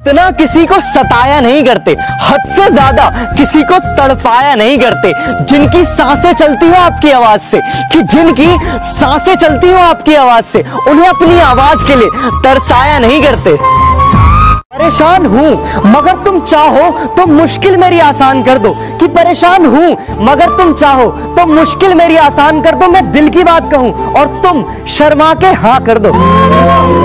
इतना किसी को सताया नहीं करते, हद से ज़्यादा किसी को तड़पाया नहीं करते, जिनकी साँसें चलती हो आपकी आवाज़ से, कि जिनकी साँसें चलती हो आपकी आवाज़ से, उन्हें अपनी आवाज़ के लिए तरसाया नहीं करते। परेशान हूँ, मगर तुम चाहो तो मुश्किल मेरी आसान कर दो, कि परेशान हूँ, मगर तुम चाहो तो मुश्किल मेरी आसान कर दो, मैं दिल की बात कहूँ, और तुम शर्मा के हाँ कर दो।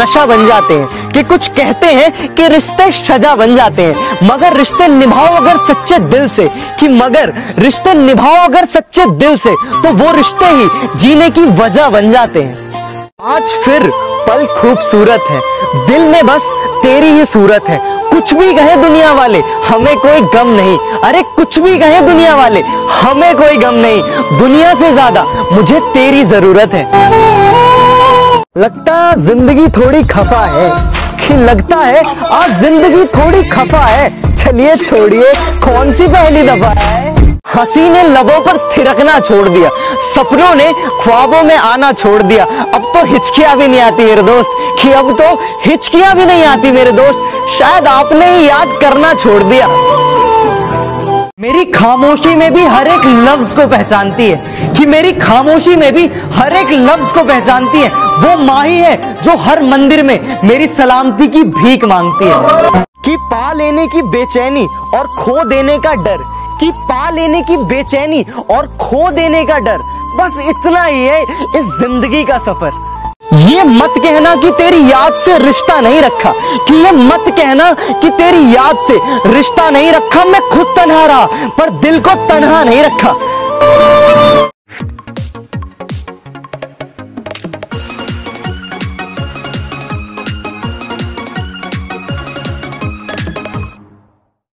नशा बन जाते हैं, कि कुछ कहते हैं कि रिश्ते सजा बन जाते हैं। मगर रिश्ते निभाओ अगर सच्चे दिल से, कि मगर रिश्ते निभाओ अगर सच्चे दिल से तो वो रिश्ते ही जीने की वजह बन जाते हैं। आज फिर पल खूबसूरत है। दिल में बस तेरी ही सूरत है। कुछ भी कहे दुनिया वाले, हमें कोई गम नहीं। अरे कुछ भी कहे दुनिया वाले, हमें कोई गम नहीं। दुनिया से ज़्यादा मुझे तेरी ज़रूरत है। लगता ज़िंदगी थोड़ी खफा है। कि लगता है आज ज़िंदगी थोड़ी खफा है। चलिए छोड़िए, कौन सी पहली दफ़ा है? हँसी ने लबों पर थिरकना छोड़ दिया, सपनों ने ख्वाबों में आना छोड़ दिया। अब तो हिचकियाँ भी नहीं आती मेरे दोस्त। कि अब तो हिचकियाँ भी नहीं आती मेरे दोस्त। शायद आपने ही याद करना छोड़ दिया। मेरी खामोशी में भी हर एक लफ्ज को पहचानती है कि मेरी खामोशी में भी हर एक लफ्ज को पहचानती है। वो माही है जो हर मंदिर में मेरी सलामती की भीख मांगती है। कि पा लेने की बेचैनी और खो देने का डर। कि पा लेने की बेचैनी और खो देने का डर। बस इतना ही है इस ज़िंदगी का सफ़र। ये मत कहना कि तेरी याद से रिश्ता नहीं रखा। कि ये मत कहना कि तेरी याद से रिश्ता नहीं रखा। मैं खुद तनहा रहा पर दिल को तनहा नहीं रखा।